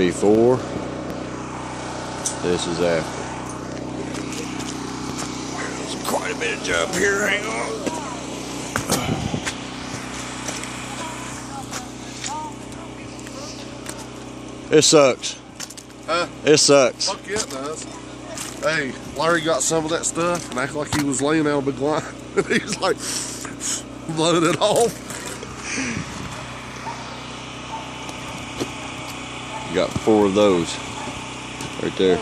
before. This is after. There's quite a bit of jump here. Hang on. It sucks. Huh? It sucks. Fuck yeah, it does. Hey, Larry got some of that stuff and acted like he was laying out a big line. he was like blowing it off. got four of those right there.